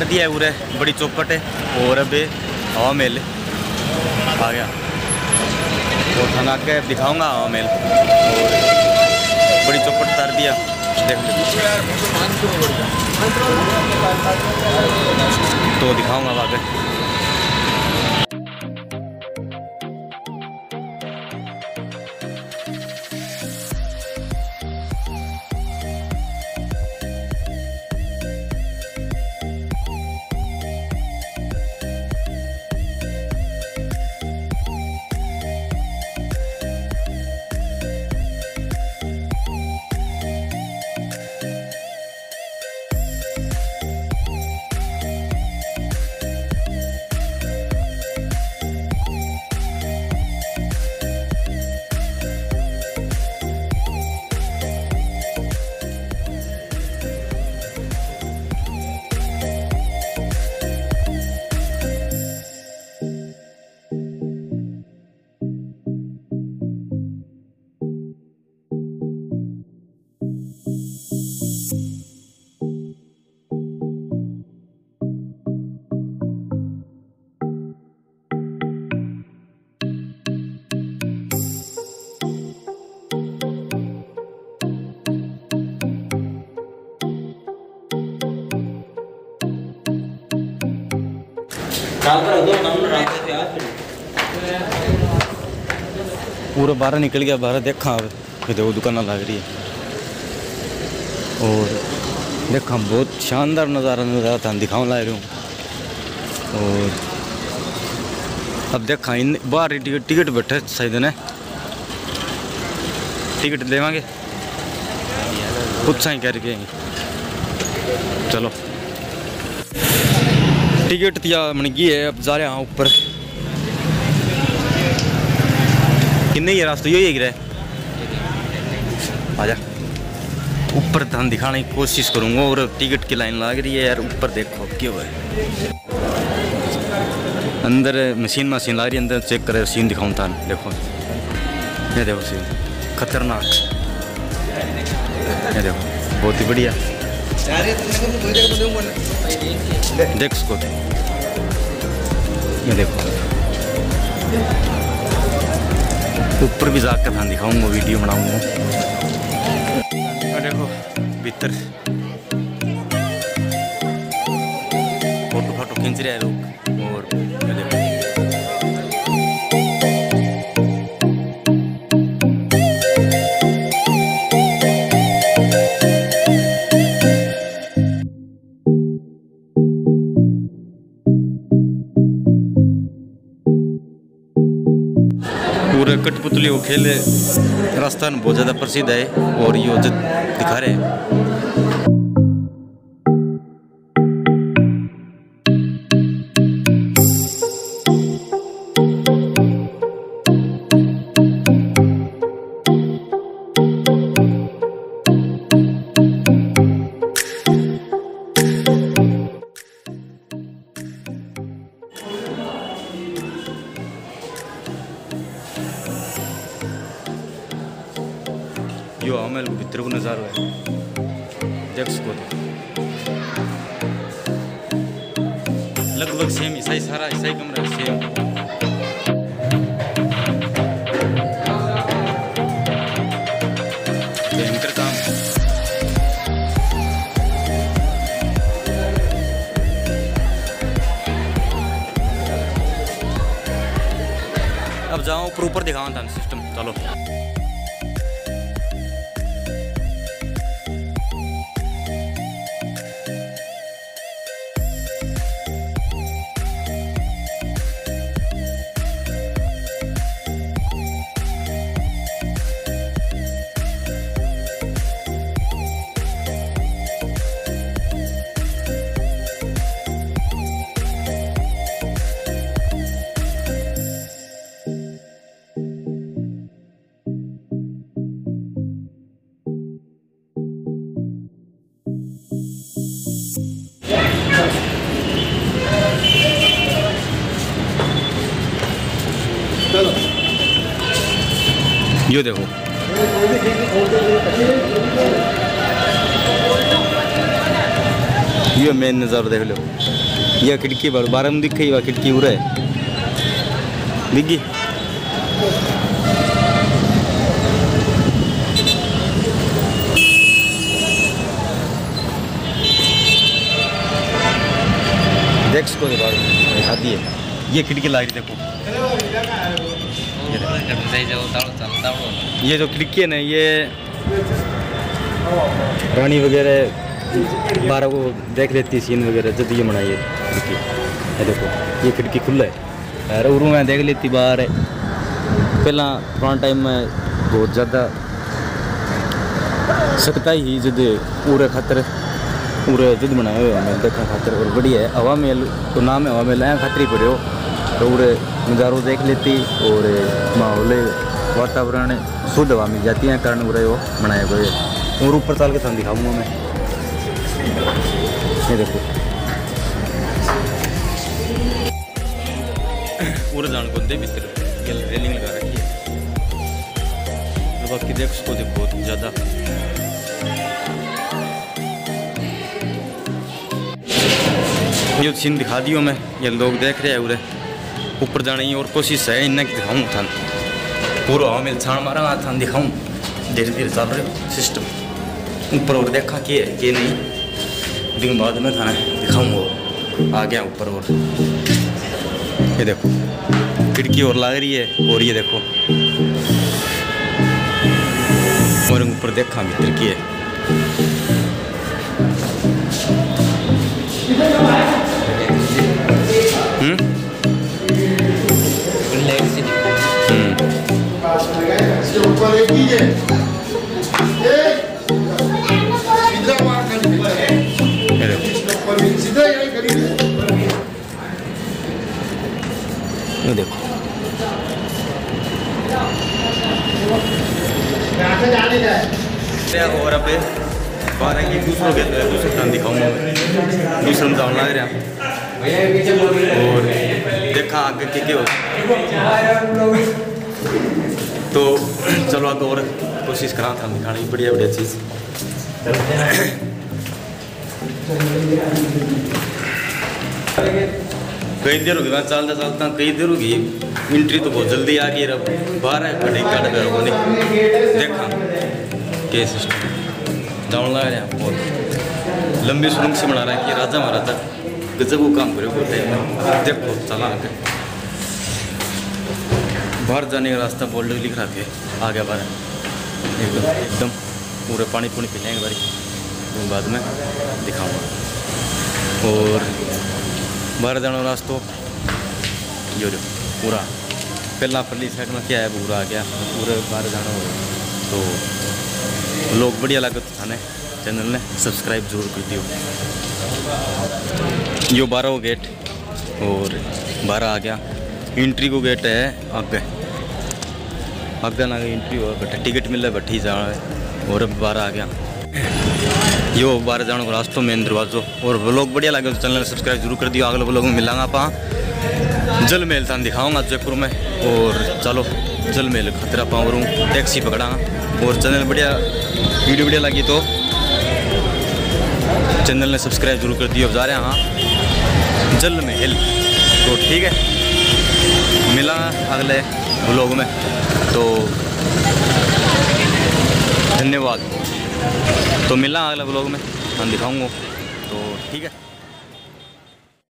कर दिया है उरे बड़ी चौपट है। और अब हवा मेल। आ गया। और थाना के दिखाऊँगा हवा मेल। और बड़ी चौपट तार दिया। देख तो दिखाऊँगा अब पूरा बाहर निकल गया, बाहर देखा कि देखो, दुकान लग रही है। और देखा, बहुत शानदार नज़ारा नज़ारा था, दिखाऊँ ला रही हूँ। और अब देखा, इन बाहर टिकट टिकट बैठे सही ने? टिकट देवांगे। पूछा ही करके। चलो। टिकट मन गई है, अब जा रहे हैं ऊपर। किन्ने ही रास्ते? यही गिरा आजा। ऊपर धान दिखाने की कोशिश करूँगा, और टिकट की लाइन लग रही है यार, ऊपर देखो क्यों है? अंदर मशीन मशीन ला रही है, अंदर चेक करे, सीन दिखाऊँ था देखो। ये देखो सीन, खतरनाक। ये देखो, बहुत ही बढ़िया। देख इसको ये देखो ऊपर भी जाकर ध्यान दिखाऊँगा, वीडियो बनाऊँगा। देखो भीतर। फ़ोटो फ़ोटो खींच रहे हैं लोग। पूरे कठपुतली वो खेल राजस्थान बहुत ज़्यादा प्रसिद्ध है और ये दिखा रहे हैं। हमें भीतर को नज़ारो है। देख सको तो। लगभग सेम ही सारा ही कमरा सेम अब जाओ ऊपर ऊपर दिखावा था सिस्टम चलो। यो देखो। ये मेन नज़ारा देख लो। यह खिड़की बार बारह में दिख वह खिड़की उरे दिख? देख इसको दिखा दिए ये खिड़की ला रही देखो। ये जो खिड़की है ना, ये रानी वगैरह बारह को देख लेती सीन वगैरह, जब ये बनाई खिड़की। ये देखो, ये खिड़की खुला है। अरे उरू में देख लेती बाहर पहला पुराना टाइम में बहुत ज़्यादा सकता ही, जद पूरे खातर पूरे जद बनाए हुए हैं। देखने खातर और बढ़िया है। हवा महल तो नाम है हवा महल ऐ खातर ही पड़े तो पूरे नज़ारों देख लेती और माहौल, वातावरण शुद्ध हवा मिल जाती है कारण पूरे वो बनाए हुए और ऊपर चल के तुम दिखाऊँगा मैं। ये देखो। पूरे जान को दे भीतर रेलिंग लगा रखी है। बाकी देख उसको बहुत ज़्यादा। ये सीन दिखा दियो मैं। ये लोग देख रहे हैं उरे। ऊपर जाने की और कोशिश है, इन्हें दिखाऊँ थान। पूरा हवा में छाण मारा थान दिखाऊँ। धीरे धीरे चल रहे सिस्टम ऊपर और देखा कि है नहीं। दिन बाद में थाना वो आ गया ऊपर और। ये देखो, खिड़की और लग रही है और ये देखो। और ऊपर देखा भीतर की है। हम्म ऊपर एक ही सीधा सीधा यही है और अब बारह की दूसरों के दूसरे टाइम दिखाऊँगा दूसरे में। लग रहा और देखा आगे के क्या? हो तो चलो आगे और कोशिश करा था दिखाने की बढ़िया बढ़िया चीज़। कई देर होगी चलता चलता कई देर होगी एंट्री तो बहुत जल्दी आ गई रब। बारह घंटे काट कर होने देखा। के सिस्टम जाऊँ लगा रहा बहुत। लंबी सुरंग से बना रहा है कि राजा महाराजा गजब वो काम करे में देखो, चला आगे। बाहर जाने का रास्ता बोल्ड लिख रहा थे आ गया बारह एकदम एकदम पूरे पानी पुनी पी लेंगे बारी। तो बाद में दिखाऊँगा। और बाहर जाने रास्तों, यो जो पूरा, पहला पल्ली साइड में क्या है, पूरा आ गया, पूरे बाहर जाना हो। तो लोग बढ़िया लगे तो थाने चैनल ने सब्सक्राइब ज़रूर कर दियो। यो बारह गेट और बारह आ गया। एंट्री को गेट है आगे। आगे ना एंट्री हो बट टिकट मिले बट ही जाना और अब बारह आ गया। यो बारह जाने को रास्तों मेन दरवाजो और ब्लॉग बढ़िया लगे तो चैनल सब्सक्राइब ज़रूर कर दियो। अगले ब्लॉग में मिलांगा आप जल मेल थान दिखाऊँगा जयपुर में। और चलो जल मेल खतरा पाऊँ टैक्सी पकड़ा और चैनल बढ़िया, वीडियो बढ़िया लगी तो चैनल ने सब्सक्राइब ज़रूर कर दियो। अब जा रहे हैं हाँ जल महल तो ठीक है। मिला अगले ब्लॉग में। तो धन्यवाद। तो मिलना अगले ब्लॉग में। हम दिखाऊँगा। तो ठीक है।